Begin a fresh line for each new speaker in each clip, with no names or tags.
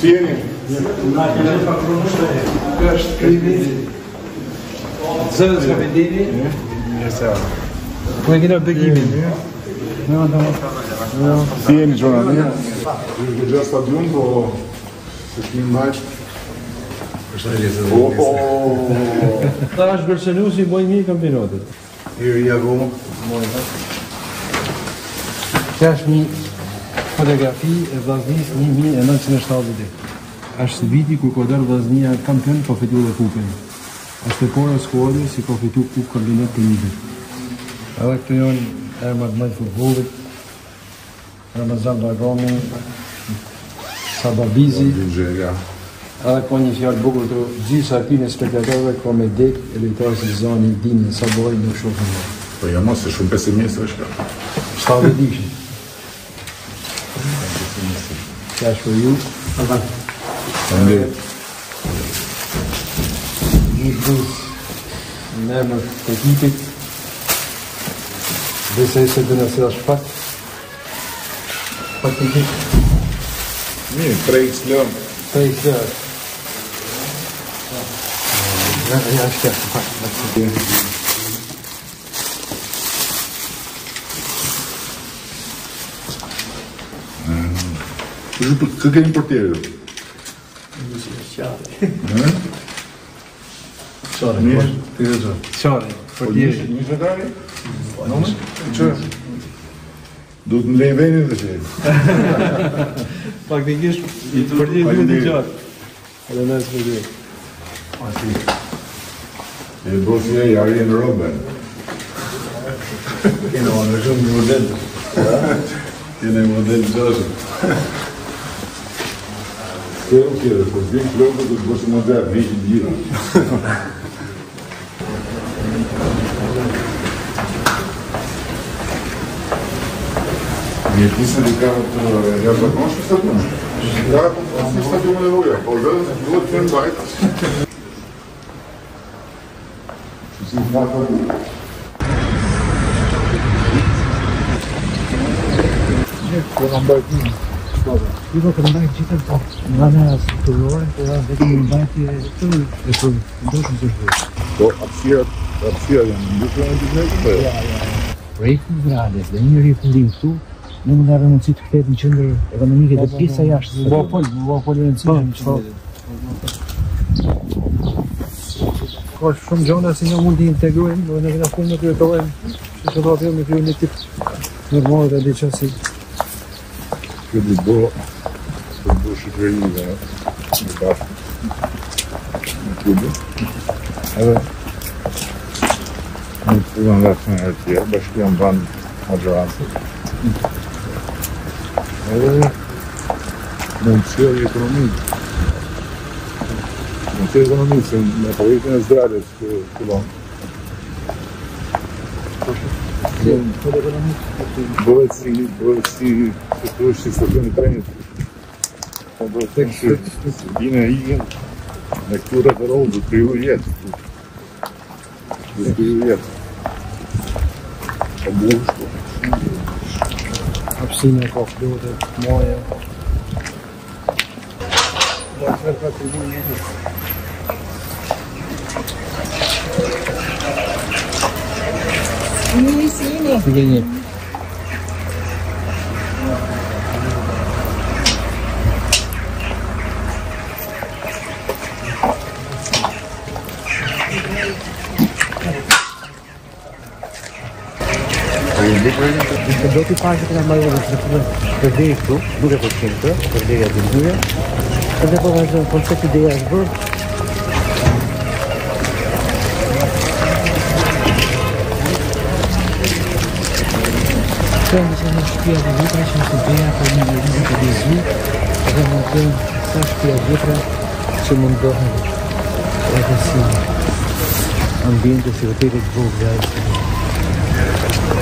Si jeni? Nga të një pa kronushe, kë është krimi? Zëllës kapitini? Një po, se arë. Kënë këna bëgimin? Një në të më të të më të më të më të më të më të më të më të më të më të më të më të më të më të më të fotografi e vaznis 1970. Ashtë viti kur ko dërë vaznia kampion po fitu dhe kupin. Ashtë e kora skuadrë si po fitu ku kërbinet të njëtë. Edhe këtë jonë ermat mëjë futbolit, Ramazan Dragomi, Sababizi, edhe ko një fjallë bukur të gjithë aty në spektatorëve ko me dekë e lejtarë si zonë i dinë në Saboj në po shumë. Po jamë se shumë pesimistë është ka. Shtavë e dikshë. cash for you. Okay. Thank you. Keep this. Never keep it. This is de același fac. Pachet. Nu, 3 slări. 3 slări. Da, ia așa, fac. Këtë kemi për tjerë? Në si qare. Qare, mirë. Po, po, të këtë që? Qare, për tjerë. një shëtari? Në Do të më lejë venit dhe që? Pak të kishë për tjerë dhe qare. Edhe në së për tjerë. A si. E bërë një jari në robën. Kënë o në shumë një model. Kënë e model gjoshë. Pelo que? Por vínculo que você mandou a vídeo de Единственное, лекарство, я закончил с этим. Да, с этим не могу, я положил, вот фен байт. Нет, я вам байт не Ti do të më ndajë gjithë të Nga në asë të rrore, po da vetë më ndajë të e të rrë, në do të rrë. Po, apsirat, apsirat janë në në dhe një fundim këtu, në më ndajë të këtë në qëndër ekonomike dhe pisa jashtë. Më bëha pëllë, më bëha pëllë rëmëci në në Ka shumë gjona si në mund të integrojmë, në në në në në në të në në në në në në të në në në në në në në në në në në në në në Тоді було це дуже країна на Кубі. Але не впливав на Росію, башкам бан Аджуанси. Але нам все економіт. Це економіт, це не повинен здравець кулон. Бо ці, бо ці Действующий спортивный тренер. Обратился Дина Игин. На кура дорогу, привет. Привет. Облушку. Овсинников, Люды, Моя. Да, как ты едешь? Не ну, сильно. Doti pagina mai mult despre verdeitul, nu recucentă, verdeia din Guia, când ne povestim a de iazbăr, Quando você não espia de outra, se não a para mim, eu nunca desi, para não ter, só espia de outra, se não dorme, é assim, ambiente, se eu ter de vulgar,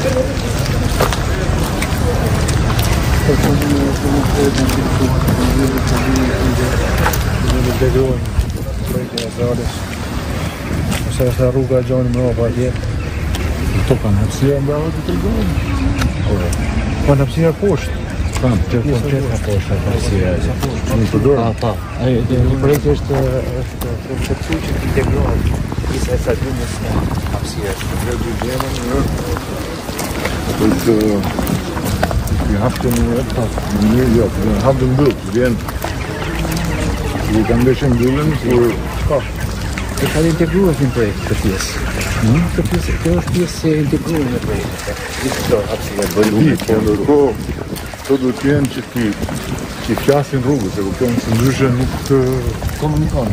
Po të e një problem me të ndërrimit të gjithë ndërrimit të gjithë. Ne do të gjejmë të mirë. Po sa është rruga e gjatë mbrapa atje. Po kam nxjerrë ndalëse Po në të dhënë katër postë për sinjal. Nuk një është është që të të Und wir haben den etwas mehr ja, wir haben Bild, wir haben die Gambischen Bühnen so Spaß. Das ich dir gut aus Projekt integriert Ist so absolut bei dir und so. Todo o cliente que que já se enrugou, se eu tenho um dia no que como me conta.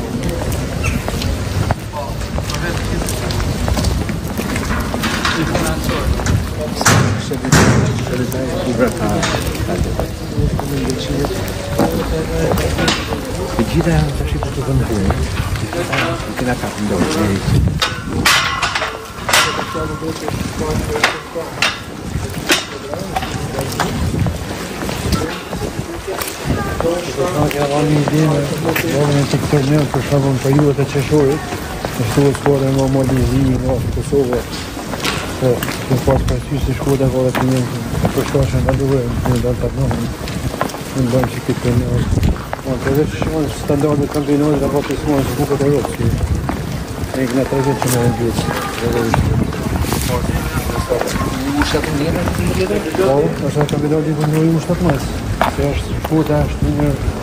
të gjitha janë të i kthyer në punë të të bëjohet një sport të fortë të thotë që e të kërmë të për të posso Francisco Escudo agora tinha pessoas andando în bani și câte ne Mă trezesc și mă stândeau de campionat la poate să mă jucă de loc și e ne trezesc não mai înviez. Uștat în ele? Așa că vedeau din nou e uștat mai. Se aș putea, aș não